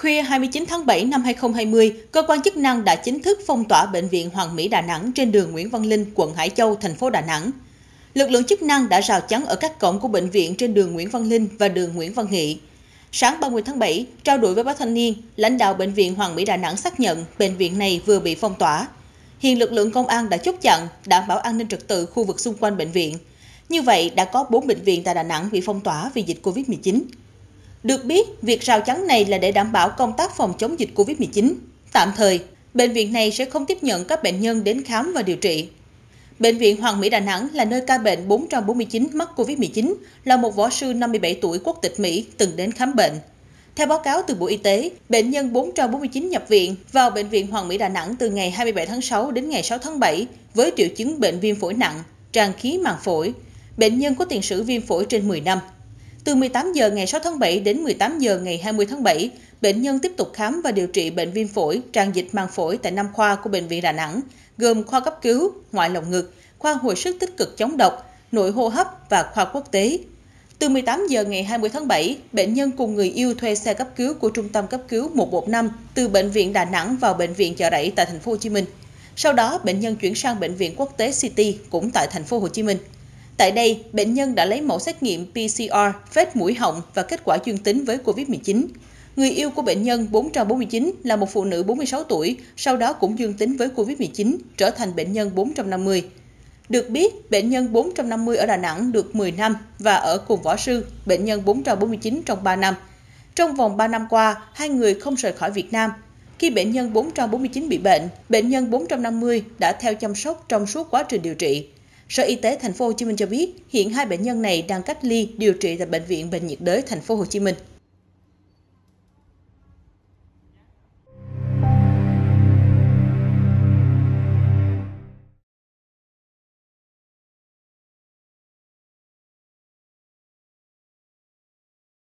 Khuya 29 tháng 7 năm 2020, cơ quan chức năng đã chính thức phong tỏa bệnh viện Hoàng Mỹ Đà Nẵng trên đường Nguyễn Văn Linh, quận Hải Châu, thành phố Đà Nẵng. Lực lượng chức năng đã rào chắn ở các cổng của bệnh viện trên đường Nguyễn Văn Linh và đường Nguyễn Văn Nghị. Sáng 30 tháng 7, trao đổi với báo thanh niên, lãnh đạo bệnh viện Hoàng Mỹ Đà Nẵng xác nhận bệnh viện này vừa bị phong tỏa. Hiện lực lượng công an đã chốt chặn, đảm bảo an ninh trật tự khu vực xung quanh bệnh viện. Như vậy, đã có 4 bệnh viện tại Đà Nẵng bị phong tỏa vì dịch Covid-19. Được biết, việc rào chắn này là để đảm bảo công tác phòng chống dịch Covid-19. Tạm thời, bệnh viện này sẽ không tiếp nhận các bệnh nhân đến khám và điều trị. Bệnh viện Hoàng Mỹ Đà Nẵng là nơi ca bệnh 449 mắc Covid-19, là một võ sư 57 tuổi quốc tịch Mỹ từng đến khám bệnh. Theo báo cáo từ Bộ Y tế, bệnh nhân 449 nhập viện vào Bệnh viện Hoàng Mỹ Đà Nẵng từ ngày 27 tháng 6 đến ngày 6 tháng 7 với triệu chứng bệnh viêm phổi nặng, tràn khí màng phổi. Bệnh nhân có tiền sử viêm phổi trên 10 năm. Từ 18 giờ ngày 6 tháng 7 đến 18 giờ ngày 20 tháng 7, bệnh nhân tiếp tục khám và điều trị bệnh viêm phổi, tràn dịch màng phổi tại năm khoa của Bệnh viện Đà Nẵng, gồm khoa cấp cứu, ngoại lồng ngực, khoa hồi sức tích cực chống độc, nội hô hấp và khoa quốc tế. Từ 18 giờ ngày 20 tháng 7, bệnh nhân cùng người yêu thuê xe cấp cứu của Trung tâm cấp cứu 115 từ Bệnh viện Đà Nẵng vào Bệnh viện Chợ Rẫy tại thành phố Hồ Chí Minh. Sau đó, bệnh nhân chuyển sang Bệnh viện Quốc tế City cũng tại thành phố Hồ Chí Minh. Tại đây, bệnh nhân đã lấy mẫu xét nghiệm PCR, vết mũi họng và kết quả dương tính với COVID-19. Người yêu của bệnh nhân 449 là một phụ nữ 46 tuổi, sau đó cũng dương tính với COVID-19, trở thành bệnh nhân 450. Được biết, bệnh nhân 450 ở Đà Nẵng được 10 năm và ở cùng võ sư, bệnh nhân 449 trong 3 năm. Trong vòng 3 năm qua, hai người không rời khỏi Việt Nam. Khi bệnh nhân 449 bị bệnh, bệnh nhân 450 đã theo chăm sóc trong suốt quá trình điều trị. Sở Y tế thành phố Hồ Chí Minh cho biết, hiện hai bệnh nhân này đang cách ly điều trị tại bệnh viện Bệnh nhiệt đới thành phố Hồ Chí Minh.